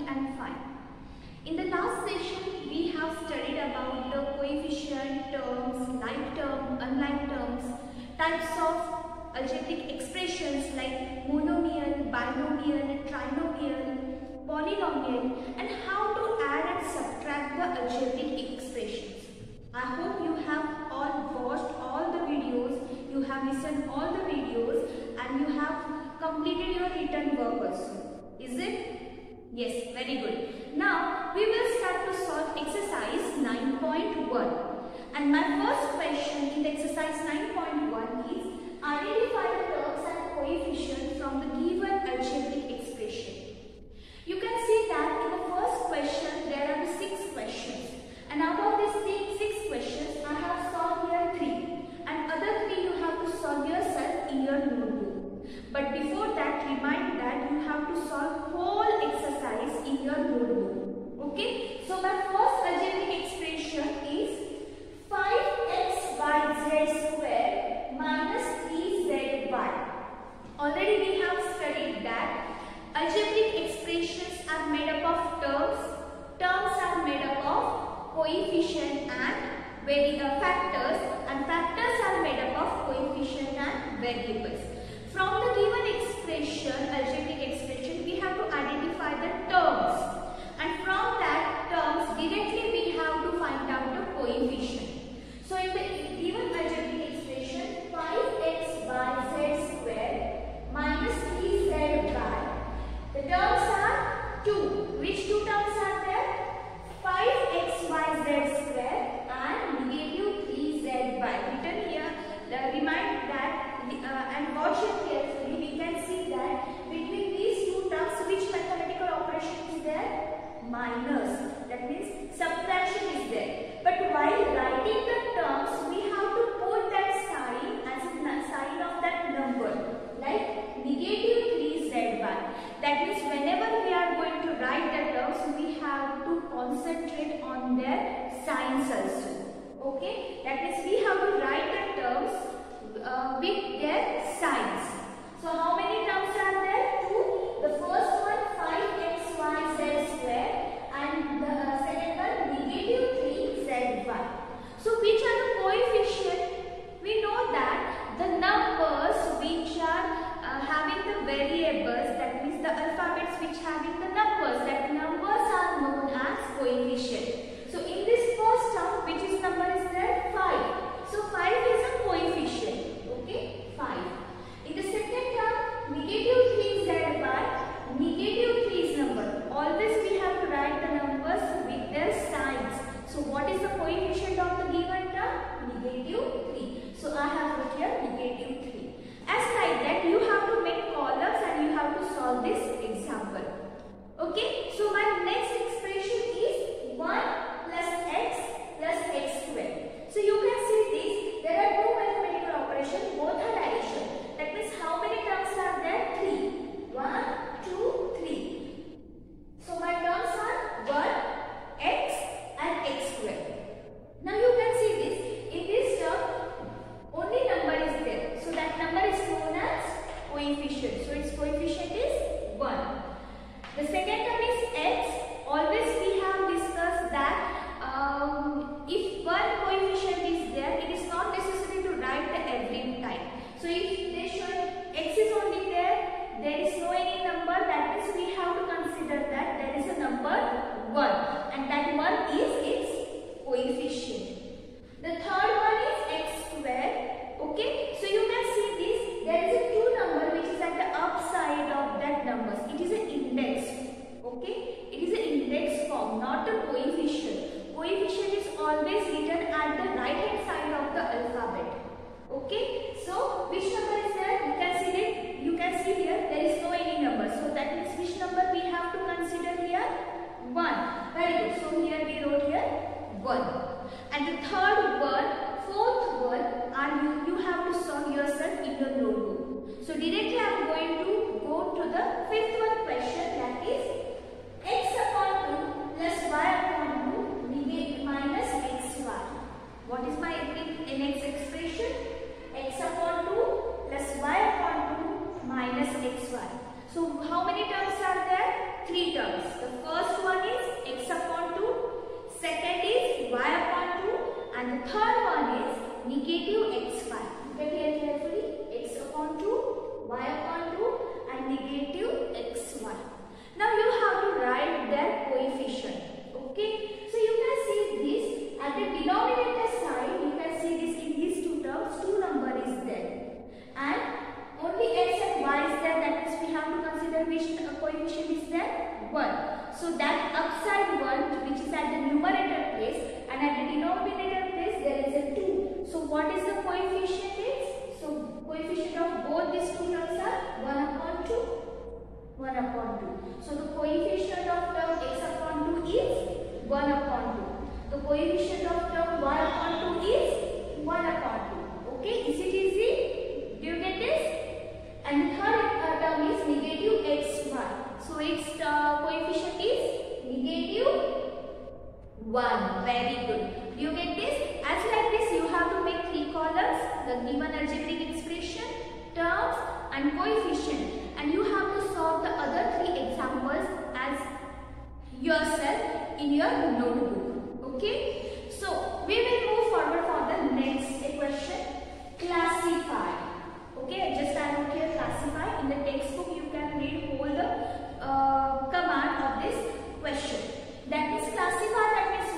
and fine. In the last session, we have studied about the coefficient terms, like term, unlike terms, types of algebraic expressions like monomial, binomial, trinomial, polynomial and how to add and subtract the algebraic expressions. I hope you have all watched all the videos, you have listened all the videos and you have completed your written work also. Is it? Yes, very good. Now, we will start to solve exercise 9.1. And my first question in exercise 9.1 is, identify the terms and coefficients from the given algebraic expression. You can see that in the first question, there are six questions. And out of these six questions, I have solved here three. do. Okay. So my first Espíritu coefficient is? So coefficient of both these two terms are 1 upon 2, 1 upon 2. So the coefficient of term x upon 2 is 1 upon 2. The coefficient of term 1 upon 2 is 1 upon 2. Okay, is it easy? Do you get this? And third uh, term is negative x1. So its uh, coefficient is negative 1. Very good. Do you get this? As like this, you have to make columns, the given algebraic expression, terms and coefficient and you have to solve the other three examples as yourself in your notebook. Okay. So, we will move forward for the next question. Classify. Okay. Just I wrote here classify. In the textbook you can read all the uh, command of this question. That is classify that means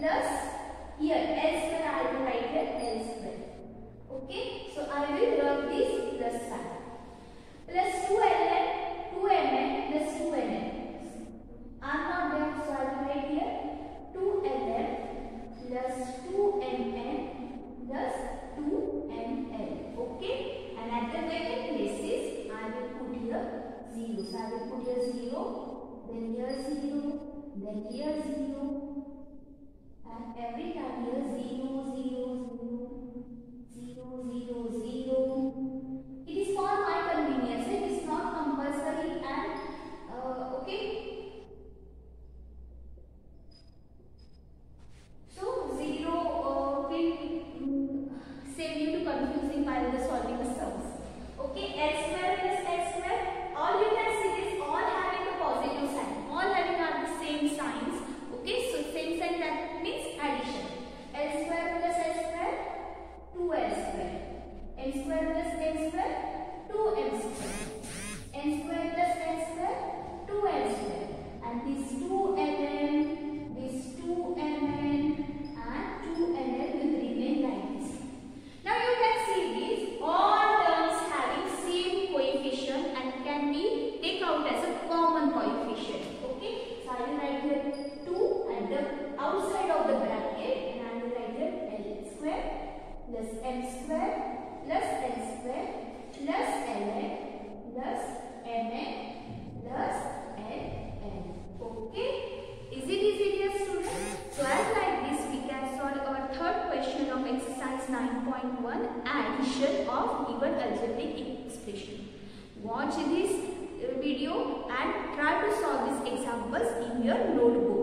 plus here else elsewhere I will write here elsewhere. Okay. So I will uh, Watch this video and try to solve these examples in your notebook.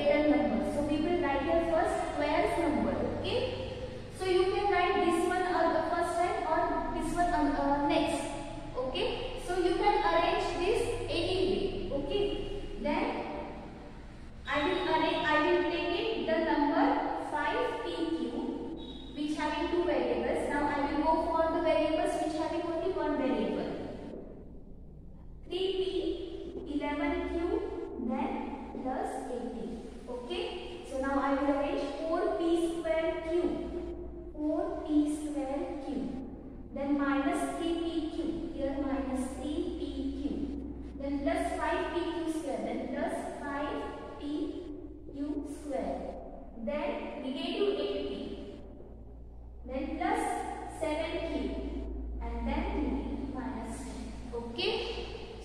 taken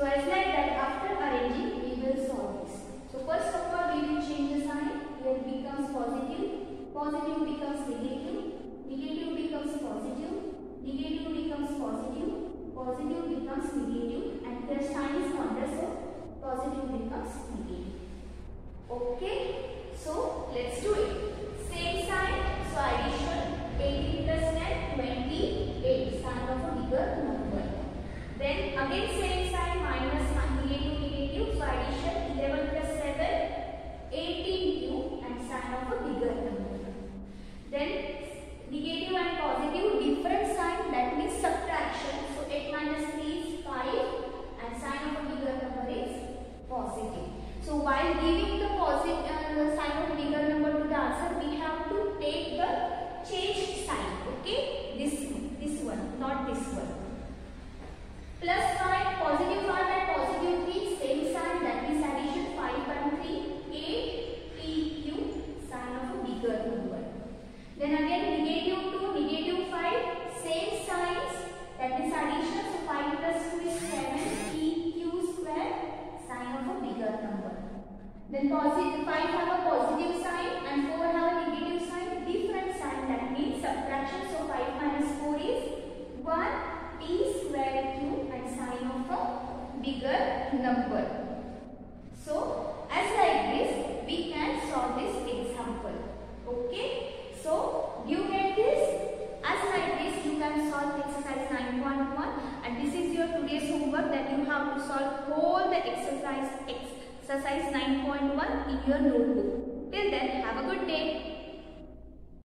So as like that after arranging we will solve this. So first of all we will change the sign. Here becomes positive. Positive becomes negative. Negative becomes positive. Negative becomes positive. Positive becomes negative. And the sign is converse. So positive becomes negative. Okay. So let's do it. Same sign. So addition 18 plus 10 28 sign of a bigger number. Then again same